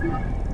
Thank you.